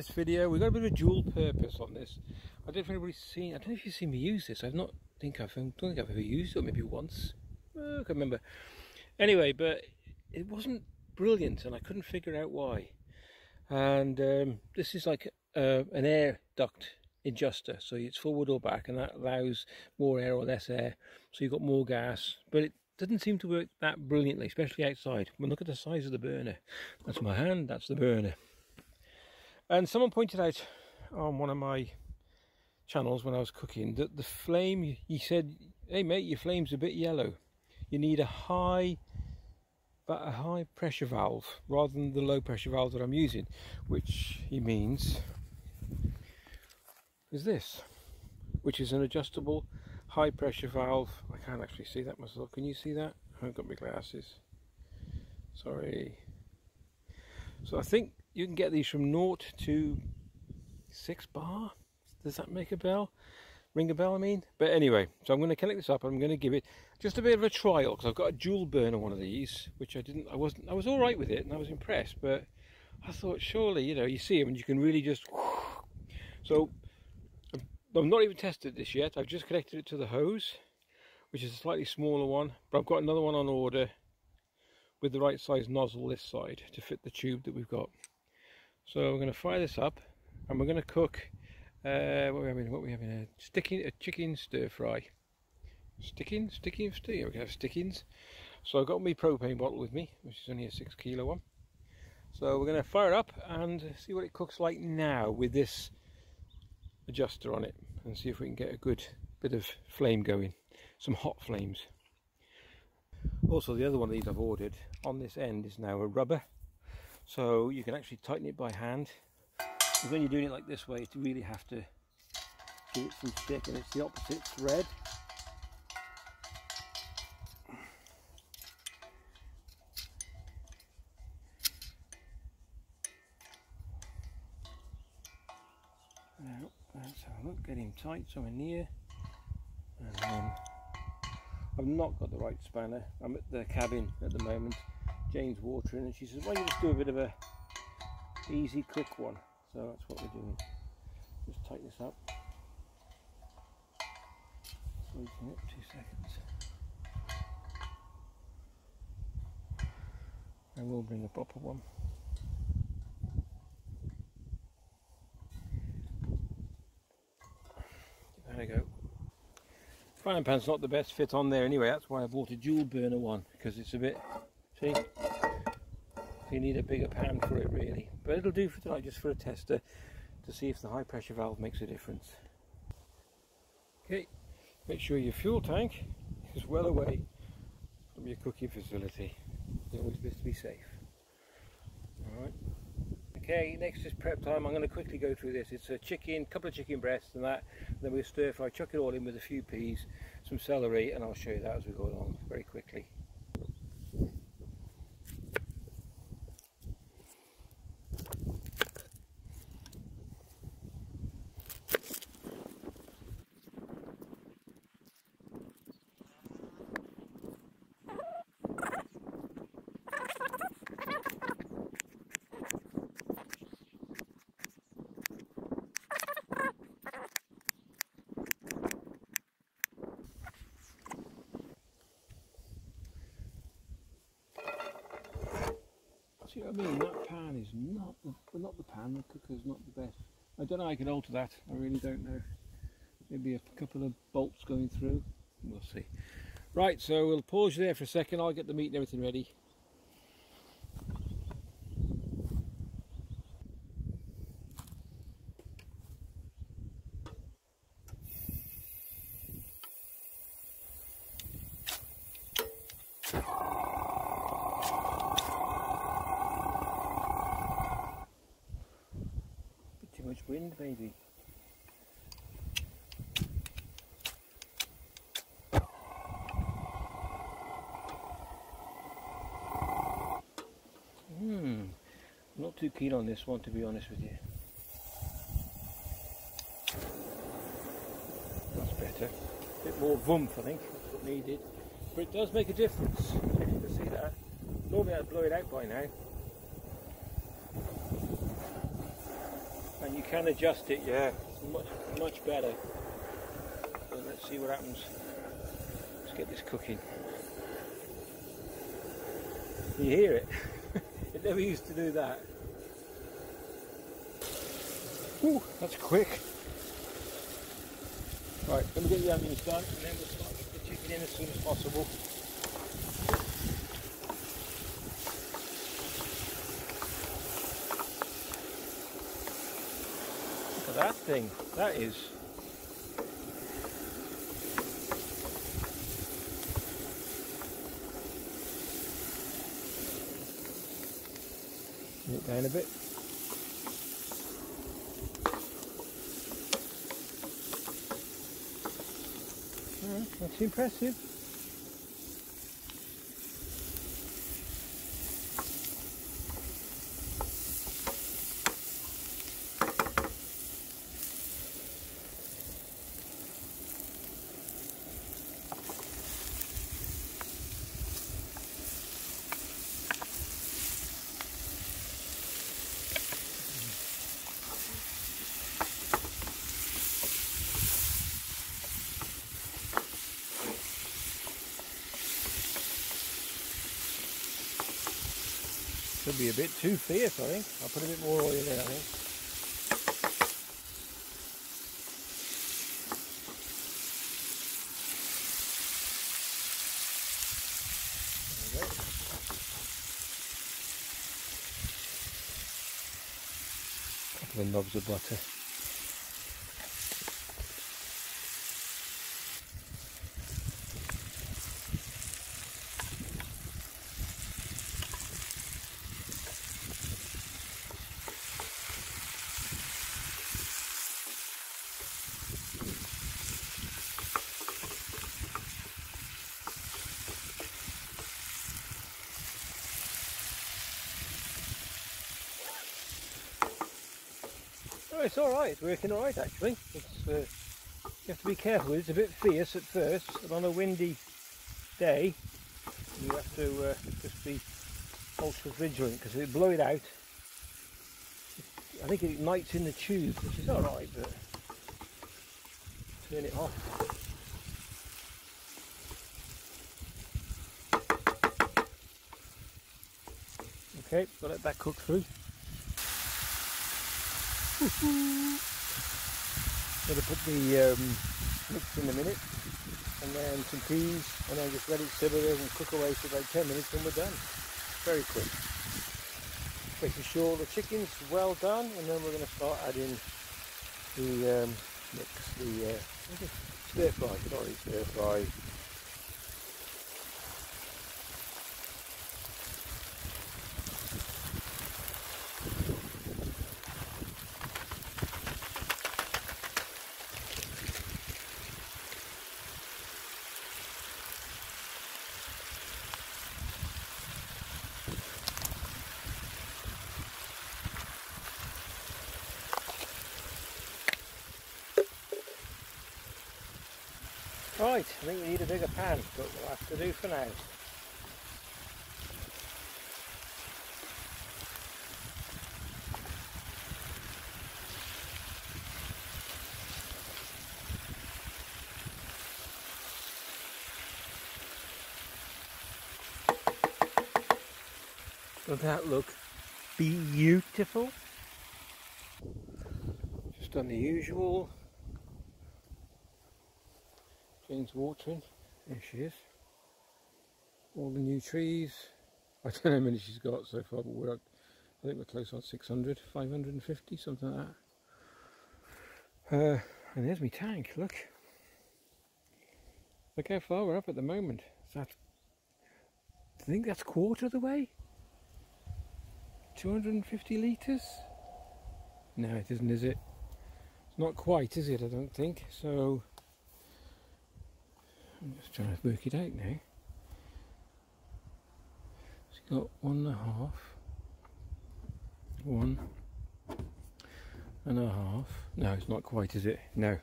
this video. We've got a bit of a dual purpose on this. I don't know if anybody's seen, I don't know if you've seen me use this. I've not think I've, I don't think I've ever used it, maybe once. Oh, I can't remember. Anyway, but it wasn't brilliant and I couldn't figure out why. And um, this is like uh, an air duct adjuster. So it's forward or back and that allows more air or less air. So you've got more gas, but it doesn't seem to work that brilliantly, especially outside. Well, look at the size of the burner. That's my hand, that's the burner. And someone pointed out on one of my channels when I was cooking that the flame, he said, hey mate, your flame's a bit yellow. You need a high, but a high pressure valve rather than the low pressure valve that I'm using, which he means is this, which is an adjustable high pressure valve. I can't actually see that myself. Can you see that? I haven't got my glasses. Sorry. So I think you can get these from naught to 6 bar. Does that make a bell? Ring a bell, I mean? But anyway, so I'm going to connect this up. I'm going to give it just a bit of a trial because I've got a dual burner one of these, which I didn't, I wasn't, I was all right with it and I was impressed, but I thought surely, you know, you see them and you can really just, so I've not even tested this yet. I've just connected it to the hose, which is a slightly smaller one, but I've got another one on order with the right size nozzle this side to fit the tube that we've got. So we're going to fire this up and we're going to cook, uh, what are we having, what are we having, a, sticking, a chicken stir fry. Sticking, sticking, sticking, we can have stickings. So I've got my propane bottle with me, which is only a six kilo one. So we're going to fire it up and see what it cooks like now with this adjuster on it and see if we can get a good bit of flame going, some hot flames. Also the other one of these I've ordered on this end is now a rubber so you can actually tighten it by hand. And when you're doing it like this way you really have to give it some stick and it's the opposite thread. Now let's have a look, get him tight somewhere near. And then I've not got the right spanner. I'm at the cabin at the moment. Jane's watering and she says, why don't you just do a bit of a easy quick one. So that's what we're doing. Just tighten this up. Loosen it, two seconds. I will bring a proper one. There we go. Frying pan's not the best fit on there anyway, that's why I bought a dual burner one, because it's a bit, see, you need a bigger pan for it really. But it'll do for tonight, just for a tester, to see if the high pressure valve makes a difference. Okay, make sure your fuel tank is well away from your cooking facility. It's always best to be safe. Alright. Okay, next is prep time. I'm going to quickly go through this. It's a chicken, couple of chicken breasts and that. And then we stir fry, chuck it all in with a few peas, some celery, and I'll show you that as we go along very quickly. See what I mean? That pan is not the well, not the pan. The cooker's not the best. I don't know. I can alter that. I really don't know. Maybe a couple of bolts going through. We'll see. Right. So we'll pause you there for a second. I'll get the meat and everything ready. Too much wind, maybe. Hmm, not too keen on this one to be honest with you. That's better. A bit more voomph I think, that's what needed. But it does make a difference. You can see that. Normally I'd blow it out by now. and you can adjust it yeah it's much much better let's see what happens let's get this cooking you hear it it never used to do that Ooh, that's quick right let me get the onions done and then we'll start the chicken in as soon as possible that thing. That is. Down a bit. Mm-hmm. that's impressive. Could be a bit too fierce, I think. I'll put a bit more oil in, I think. couple of knobs of butter. It's all right. It's working all right actually. It's uh, you have to be careful. It's a bit fierce at first, but on a windy day, you have to uh, just be ultra vigilant because if it blow it out, I think it ignites in the tube, which is all right, but turn it off. Okay, so let that cook through. Gonna put the um, mix in a minute and then some peas and then just let it simmer and cook away for about 10 minutes and we're done. Very quick. Making sure the chicken's well done and then we're going to start adding the um, mix, the uh, stir fry, sorry, stir fry Right, I think we need a bigger pan, but we'll have to do for now. Does that look beautiful? Just done the usual Jane's watering. There she is. All the new trees. I don't know how many she's got so far, but we're, I think we're close on 600, 550, something like that. Uh, and there's my tank, look. Look how far we're up at the moment. That, I think that's quarter of the way. 250 litres? No, it isn't, is it? It's not quite, is it? I don't think. So, I'm just trying to work it out now. It's got one and a half, one and a half. No, it's not quite, is it? No.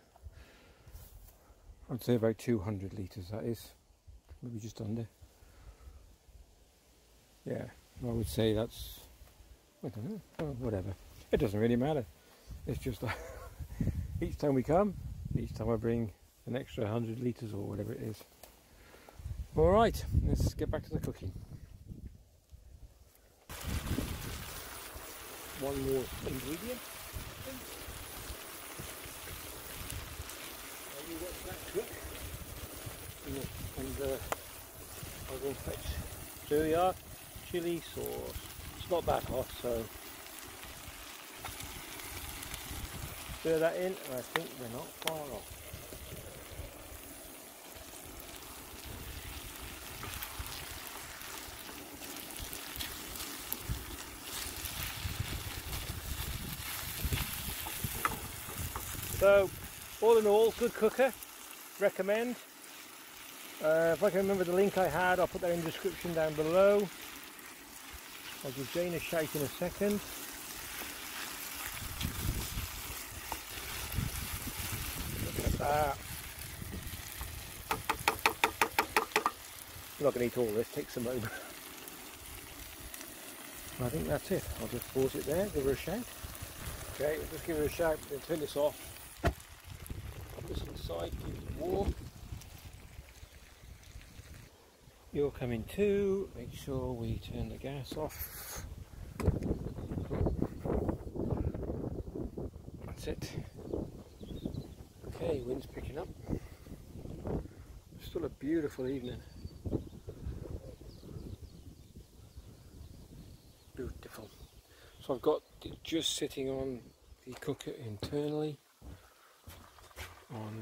I'd say about 200 litres, that is. Maybe just under. Yeah, I would say that's, I don't know, oh, whatever. It doesn't really matter. It's just each time we come, each time I bring an extra 100 litres or whatever it is. Alright, let's get back to the cooking. One more ingredient. And you watch that cook. And uh, I'll go fetch. Here chili sauce. It's not that hot, so stir that in, and I think we're not far off. So, all in all, good cooker. Recommend. Uh, if I can remember the link I had, I'll put that in the description down below. I'll give Jane a shake in a second. Look at that. I'm not going to eat all this, takes a moment. I think that's it. I'll just pause it there, give her a shout. Okay, we'll just give her a shout, then turn this off You're coming too, make sure we turn the gas off. That's it. Okay, wind's picking up. Still a beautiful evening. Beautiful. So I've got just sitting on the cooker internally on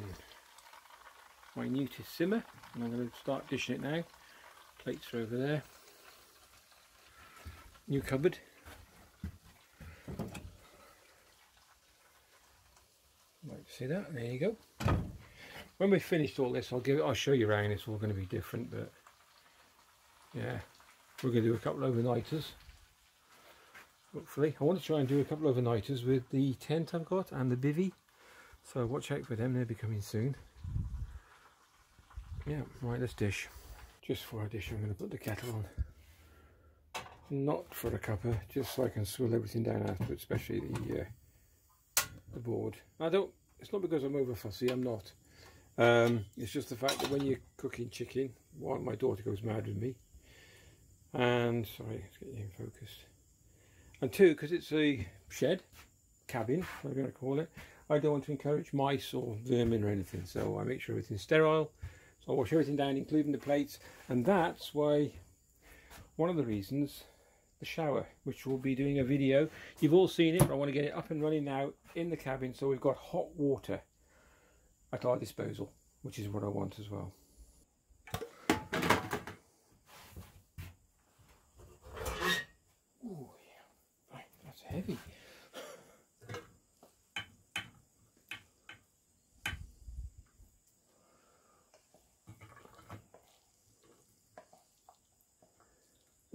my Newtis simmer and I'm going to start dishing it now. Plates are over there. New cupboard. To see that? There you go. When we've finished all this, I'll give it. I'll show you around. It's all going to be different, but yeah, we're going to do a couple of overnighters. Hopefully, I want to try and do a couple of overnighters with the tent I've got and the bivy. So watch out for them, they'll be coming soon. Yeah, right, let's dish. Just for a dish, I'm going to put the kettle on. Not for a cuppa, just so I can swill everything down afterwards, especially the uh, the board. I don't. It's not because I'm over fussy. I'm not. Um, it's just the fact that when you're cooking chicken, one, my daughter goes mad with me, and sorry, let's get you in focus. And two, because it's a shed, cabin, I'm going to call it. I don't want to encourage mice or vermin or anything, so I make sure everything's sterile. So I wash everything down, including the plates, and that's why one of the reasons the shower, which we'll be doing a video. You've all seen it, but I want to get it up and running now in the cabin, so we've got hot water at our disposal, which is what I want as well. Ooh, yeah. Right, that's heavy.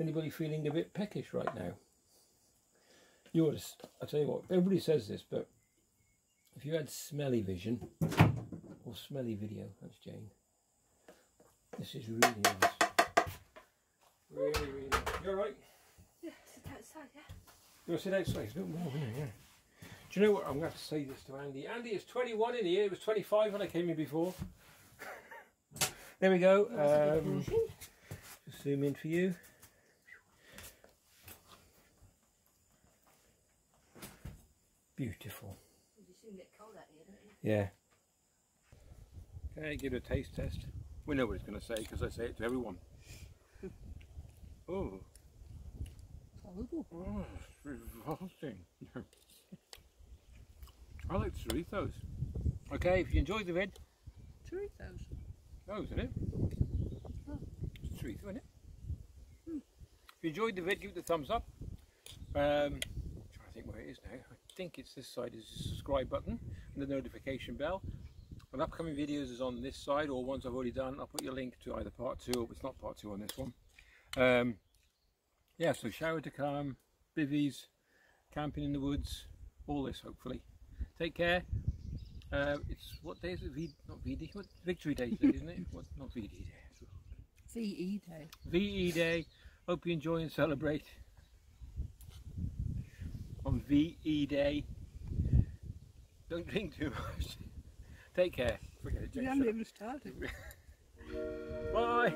Anybody feeling a bit peckish right now? Yours, I tell you what, everybody says this, but if you had smelly vision or smelly video, that's Jane. This is really nice. Really, really nice. You alright? Yeah, sit outside, yeah. You want to sit outside? It's a bit warm, it? Yeah. Do you know what? I'm going to have to say this to Andy. Andy is 21 in here. It was 25 when I came in before. there we go. Um, just zoom in for you. Beautiful. You soon get cold out here, don't you? Yeah. Okay, give it a taste test. We know what it's going to say because I say it to everyone. oh. Oh, it's revolting. I like Doritos. Okay, if you enjoyed the vid. Doritos. Oh, isn't it? Oh. It's Dorito, isn't it? Hmm. If you enjoyed the vid, give it a thumbs up. Um, trying to think where it is now. Think it's this side is the subscribe button and the notification bell. And upcoming videos is on this side or ones I've already done. I'll put your link to either part two or it's not part two on this one. Um, yeah, so shower to come, bivvies, camping in the woods, all this hopefully. Take care. Uh, it's what day is it? V, not VD, what Victory Day today, isn't it? What, not VD Day. VE Day. VE Day. Hope you enjoy and celebrate on VE Day. Don't drink too much. Take care. You haven't even started. Bye.